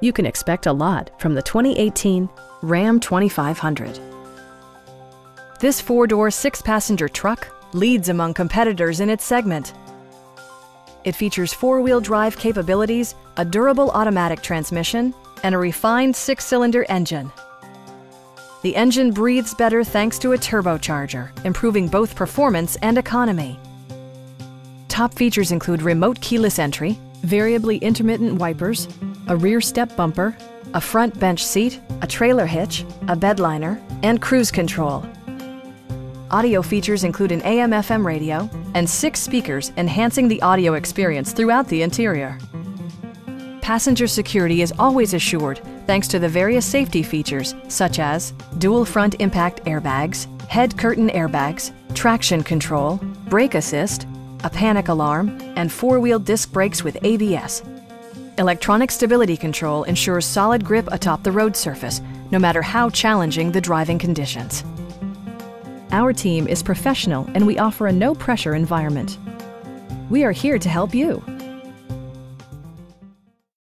You can expect a lot from the 2018 Ram 2500. This four-door, six-passenger truck leads among competitors in its segment. It features four-wheel drive capabilities, a durable automatic transmission, and a refined six-cylinder engine. The engine breathes better thanks to a turbocharger, improving both performance and economy. Top features include remote keyless entry, variably intermittent wipers, a rear step bumper, a front bench seat, a trailer hitch, a bed liner, and cruise control. Audio features include an AM FM radio and six speakers enhancing the audio experience throughout the interior. Passenger security is always assured thanks to the various safety features such as dual front impact airbags, head curtain airbags, traction control, brake assist, a panic alarm, and four-wheel disc brakes with ABS. Electronic stability control ensures solid grip atop the road surface, no matter how challenging the driving conditions. Our team is professional and we offer a no-pressure environment. We are here to help you.